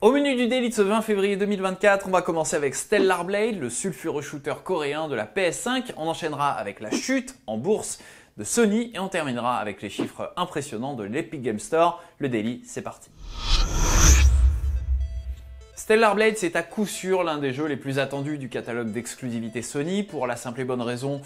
Au menu du Daily de ce 20 février 2024, on va commencer avec Stellar Blade, le sulfureux shooter coréen de la PS5. On enchaînera avec la chute en bourse de Sony et on terminera avec les chiffres impressionnants de l'Epic Game Store. Le Daily, c'est parti. Stellar Blade, c'est à coup sûr l'un des jeux les plus attendus du catalogue d'exclusivité Sony pour la simple et bonne raison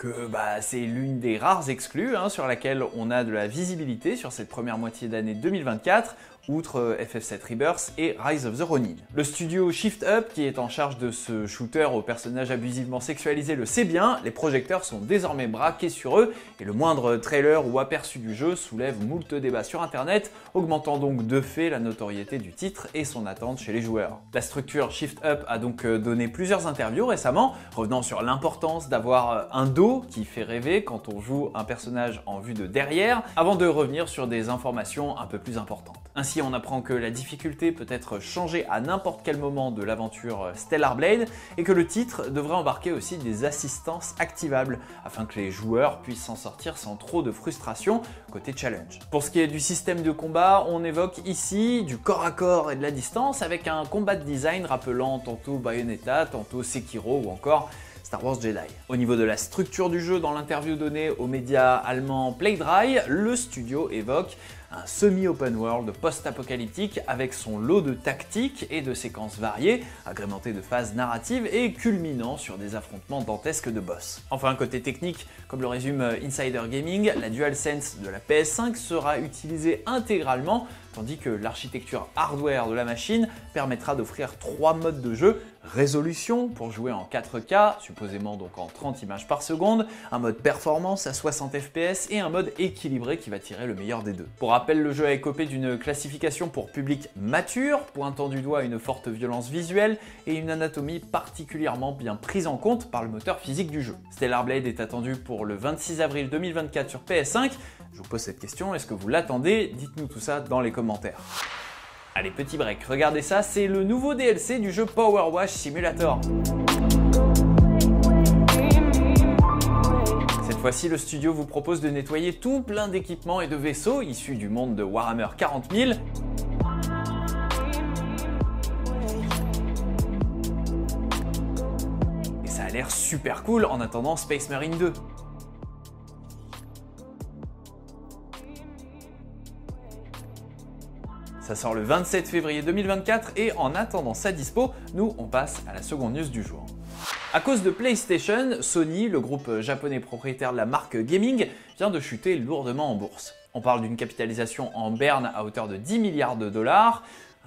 que bah, c'est l'une des rares exclus hein, sur laquelle on a de la visibilité sur cette première moitié d'année 2024 outre euh, FF7 Rebirth et Rise of the Ronin. Le studio Shift Up, qui est en charge de ce shooter au personnage abusivement sexualisé, le sait bien, les projecteurs sont désormais braqués sur eux, et le moindre trailer ou aperçu du jeu soulève moult débats sur internet, augmentant donc de fait la notoriété du titre et son attente chez les joueurs. La structure Shift Up a donc euh, donné plusieurs interviews récemment, revenant sur l'importance d'avoir euh, un dos qui fait rêver quand on joue un personnage en vue de derrière, avant de revenir sur des informations un peu plus importantes. On apprend que la difficulté peut être changée à n'importe quel moment de l'aventure Stellar Blade et que le titre devrait embarquer aussi des assistances activables afin que les joueurs puissent s'en sortir sans trop de frustration côté challenge. Pour ce qui est du système de combat, on évoque ici du corps à corps et de la distance avec un combat de design rappelant tantôt Bayonetta, tantôt Sekiro ou encore Star Wars Jedi. Au niveau de la structure du jeu, dans l'interview donnée aux médias allemands Playdry, le studio évoque un semi-open world post-apocalyptique avec son lot de tactiques et de séquences variées, agrémentées de phases narratives et culminant sur des affrontements dantesques de boss. Enfin, côté technique, comme le résume Insider Gaming, la DualSense de la PS5 sera utilisée intégralement tandis que l'architecture hardware de la machine permettra d'offrir trois modes de jeu résolution pour jouer en 4K, supposément donc en 30 images par seconde, un mode performance à 60 fps et un mode équilibré qui va tirer le meilleur des deux. Rappel, le jeu a écopé d'une classification pour public mature, pointant du doigt une forte violence visuelle et une anatomie particulièrement bien prise en compte par le moteur physique du jeu. Stellar Blade est attendu pour le 26 avril 2024 sur PS5. Je vous pose cette question, est-ce que vous l'attendez? Dites-nous tout ça dans les commentaires. Allez, petit break, regardez ça, c'est le nouveau DLC du jeu Power Wash Simulator. Fois-ci, le studio vous propose de nettoyer tout plein d'équipements et de vaisseaux issus du monde de Warhammer 40 000. Et ça a l'air super cool en attendant Space Marine 2. Ça sort le 27 février 2024 et en attendant sa dispo, nous on passe à la seconde news du jour. À cause de PlayStation, Sony, le groupe japonais propriétaire de la marque gaming, vient de chuter lourdement en bourse. On parle d'une capitalisation en berne à hauteur de 10 milliards de dollars,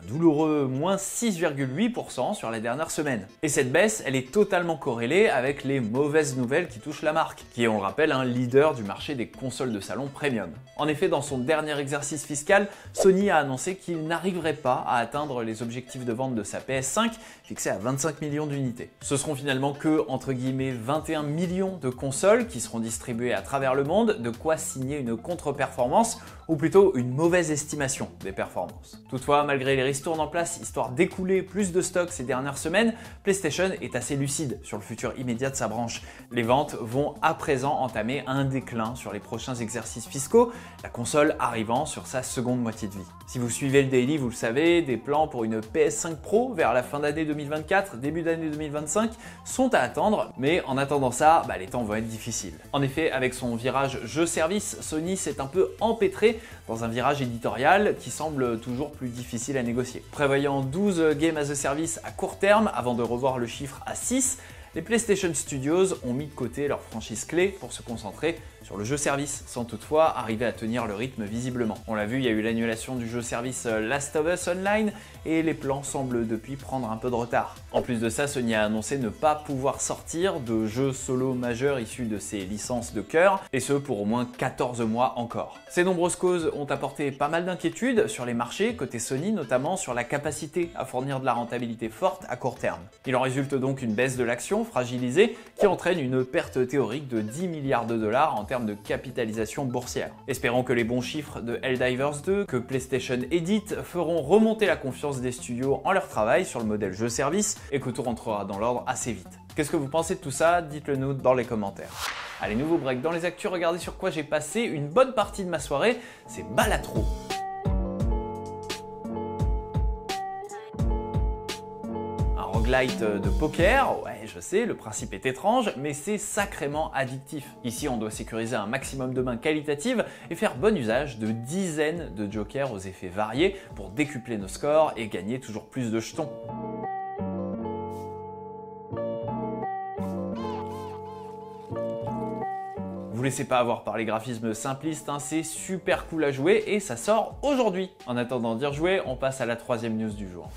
douloureux moins 6,8% sur la dernière semaine. Et cette baisse, elle est totalement corrélée avec les mauvaises nouvelles qui touchent la marque, qui est, on le rappelle, un leader du marché des consoles de salon premium. En effet, dans son dernier exercice fiscal, Sony a annoncé qu'il n'arriverait pas à atteindre les objectifs de vente de sa PS5, fixés à 25 millions d'unités. Ce seront finalement que, entre guillemets, 21 millions de consoles qui seront distribuées à travers le monde, de quoi signer une contre-performance, ou plutôt une mauvaise estimation des performances. Toutefois, malgré les ristournes en place histoire d'écouler plus de stocks ces dernières semaines, PlayStation est assez lucide sur le futur immédiat de sa branche. Les ventes vont à présent entamer un déclin sur les prochains exercices fiscaux, la console arrivant sur sa seconde moitié de vie. Si vous suivez le daily, vous le savez, des plans pour une PS5 Pro vers la fin d'année 2024, début d'année 2025 sont à attendre, mais en attendant ça, bah, les temps vont être difficiles. En effet, avec son virage jeu-service, Sony s'est un peu empêtré dans un virage éditorial qui semble toujours plus difficile à négocier. Prévoyant 12 games as a service à court terme avant de revoir le chiffre à 6, les PlayStation Studios ont mis de côté leurs franchises clés pour se concentrer sur le jeu service, sans toutefois arriver à tenir le rythme visiblement. On l'a vu, il y a eu l'annulation du jeu service euh, Last of Us Online et les plans semblent depuis prendre un peu de retard. En plus de ça, Sony a annoncé ne pas pouvoir sortir de jeux solo majeurs issus de ses licences de cœur, et ce pour au moins 14 mois encore. Ces nombreuses causes ont apporté pas mal d'inquiétudes sur les marchés, côté Sony notamment sur la capacité à fournir de la rentabilité forte à court terme. Il en résulte donc une baisse de l'action fragilisée qui entraîne une perte théorique de 10 milliards de dollars en termes de capitalisation boursière. Espérons que les bons chiffres de Helldivers 2 que PlayStation édite feront remonter la confiance des studios en leur travail sur le modèle jeu-service et que tout rentrera dans l'ordre assez vite. Qu'est-ce que vous pensez de tout ça? Dites-le nous dans les commentaires. Allez, nouveau break dans les actus, regardez sur quoi j'ai passé une bonne partie de ma soirée, c'est Balatro. Roguelite de poker. Ouais, je sais, le principe est étrange, mais c'est sacrément addictif. Ici, on doit sécuriser un maximum de mains qualitatives et faire bon usage de dizaines de jokers aux effets variés pour décupler nos scores et gagner toujours plus de jetons. Vous laissez pas avoir par les graphismes simplistes, hein, c'est super cool à jouer et ça sort aujourd'hui. En attendant dire jouer, on passe à la troisième news du jour.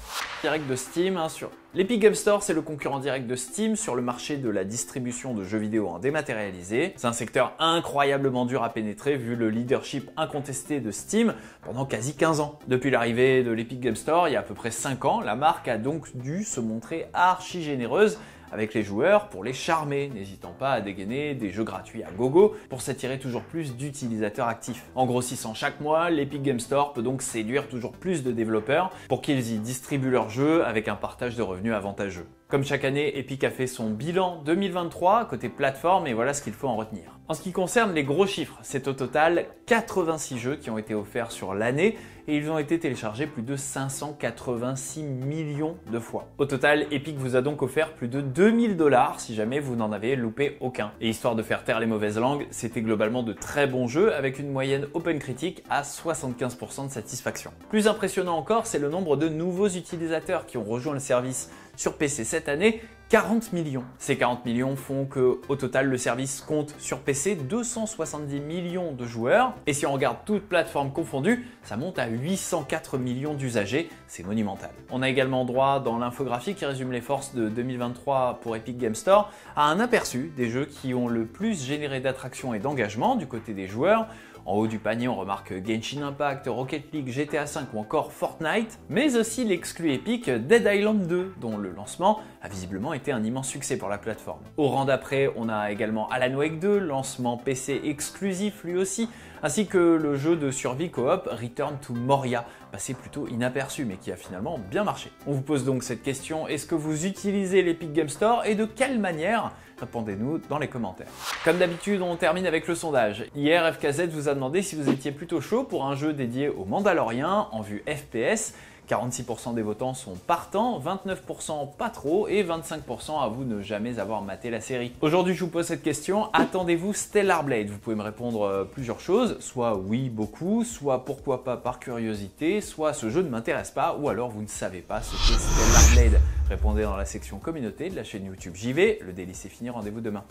Direct de Steam hein, sur L'Epic Game Store, c'est le concurrent direct de Steam sur le marché de la distribution de jeux vidéo en dématérialisé. C'est un secteur incroyablement dur à pénétrer vu le leadership incontesté de Steam pendant quasi 15 ans. Depuis l'arrivée de l'Epic Game Store, il y a à peu près 5 ans, la marque a donc dû se montrer archi généreuse avec les joueurs pour les charmer, n'hésitant pas à dégainer des jeux gratuits à gogo pour s'attirer toujours plus d'utilisateurs actifs. En grossissant chaque mois, l'Epic Game Store peut donc séduire toujours plus de développeurs pour qu'ils y distribuent leurs jeux avec un partage de revenus avantageux. Comme chaque année, Epic a fait son bilan 2023 côté plateforme et voilà ce qu'il faut en retenir. En ce qui concerne les gros chiffres, c'est au total 86 jeux qui ont été offerts sur l'année et ils ont été téléchargés plus de 586 millions de fois. Au total, Epic vous a donc offert plus de 2000 dollars si jamais vous n'en avez loupé aucun. Et histoire de faire taire les mauvaises langues, c'était globalement de très bons jeux avec une moyenne Open Critique à 75% de satisfaction. Plus impressionnant encore, c'est le nombre de nouveaux utilisateurs qui ont rejoint le service sur PC cette année 40 millions. Ces 40 millions font que au total le service compte sur PC 270 millions de joueurs et si on regarde toutes plateformes confondues, ça monte à 804 millions d'usagers, c'est monumental. On a également droit dans l'infographie qui résume les forces de 2023 pour Epic Game Store à un aperçu des jeux qui ont le plus généré d'attraction et d'engagement du côté des joueurs en haut du panier, on remarque Genshin Impact, Rocket League, GTA V ou encore Fortnite, mais aussi l'exclu épique Dead Island 2, dont le lancement a visiblement été un immense succès pour la plateforme. Au rang d'après, on a également Alan Wake 2, lancement PC exclusif lui aussi, ainsi que le jeu de survie coop Return to Moria, passé plutôt inaperçu mais qui a finalement bien marché. On vous pose donc cette question, est-ce que vous utilisez l'Epic Game Store et de quelle manière Répondez-nous dans les commentaires. Comme d'habitude, on termine avec le sondage. Hier, FKZ vous a demandé si vous étiez plutôt chaud pour un jeu dédié aux Mandaloriens en vue FPS. 46% des votants sont partants, 29% pas trop et 25% à vous ne jamais avoir maté la série. Aujourd'hui, je vous pose cette question, attendez-vous Stellar Blade? Vous pouvez me répondre euh, plusieurs choses, soit oui, beaucoup, soit pourquoi pas par curiosité, soit ce jeu ne m'intéresse pas, ou alors vous ne savez pas ce qu'est Stellar Blade. Répondez dans la section communauté de la chaîne YouTube JV. Le délice est fini, rendez-vous demain.